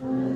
Amen.